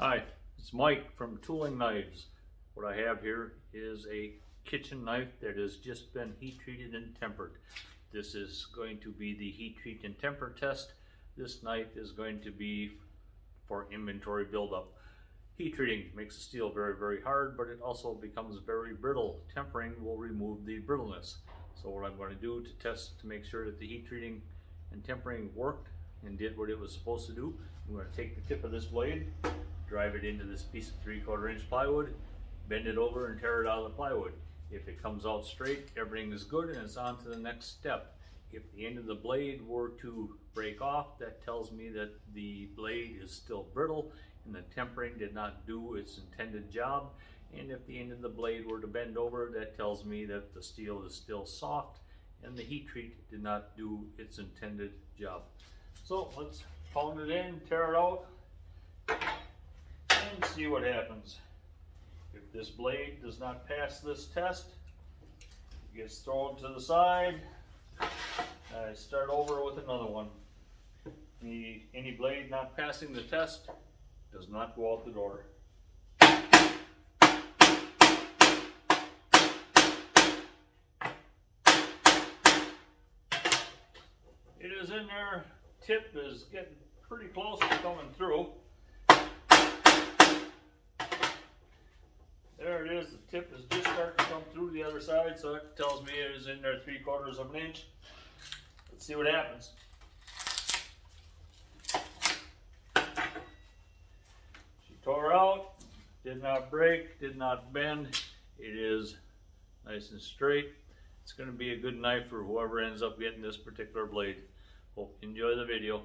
Hi, it's Mike from Tool'n Knives. What I have here is a kitchen knife that has just been heat treated and tempered. This is going to be the heat treat and temper test. This knife is going to be for inventory buildup. Heat treating makes the steel very, very hard, but it also becomes very brittle. Tempering will remove the brittleness. So what I'm going to do to test to make sure that the heat treating and tempering worked and did what it was supposed to do, I'm going to take the tip of this blade, drive it into this piece of three quarter inch plywood, bend it over and tear it out of the plywood. If it comes out straight, everything is good and it's on to the next step. If the end of the blade were to break off, that tells me that the blade is still brittle and the tempering did not do its intended job. And if the end of the blade were to bend over, that tells me that the steel is still soft and the heat treat did not do its intended job. So let's pound it in, tear it out, and see what happens. If this blade does not pass this test, it gets thrown to the side. I start over with another one. Any blade not passing the test does not go out the door. It is in there, tip is getting pretty close to coming through. Tip is just starting to come through the other side, so it tells me it is in there three quarters of an inch. Let's see what happens. She tore out, did not break, did not bend. It is nice and straight. It's going to be a good knife for whoever ends up getting this particular blade. Hope you enjoy the video.